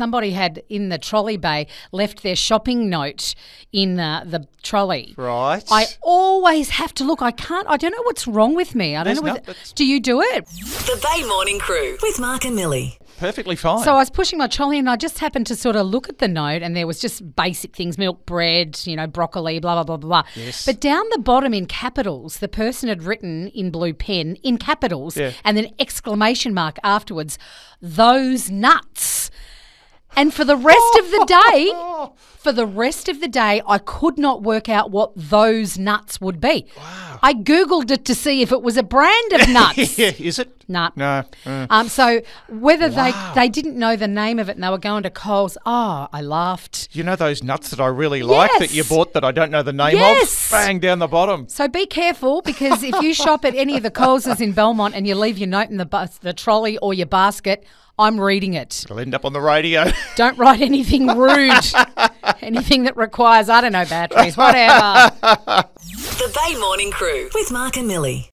somebody had in the trolley bay left their shopping note in uh, the trolley. Right. I always have to look. I can't. I don't know what's wrong with me. I don't There's know. no- Whether, do you do it? The Bay Morning Crew with Mark and Milly. Perfectly fine. So I was pushing my trolley and I just happened to sort of look at the note and there was just basic things milk, bread, you know, broccoli, blah, blah, blah, blah, blah. Yes. But down the bottom in capitals, the person had written in blue pen, in capitals, Yeah. and then exclamation mark afterwards, those nuts. And for the rest of the day, for the rest of the day, I could not work out what those nuts would be. Wow. I Googled it to see if it was a brand of nuts. yeah, is it? Nah. No. uh, Um, so whether Wow. they they didn't know the name of it and they were going to Coles, oh, I laughed. you know those nuts that I really like that you bought that I don't know the name Yes. of? Bang down the bottom. So be careful because if you shop at any of the Coleses in Belmont and you leave your note in the bus, the trolley or your basket, I'm reading it. It'll end up on the radio. Don't write anything rude, anything that requires I don't know batteries, whatever. The Bay Morning Crew with Mark and Milly.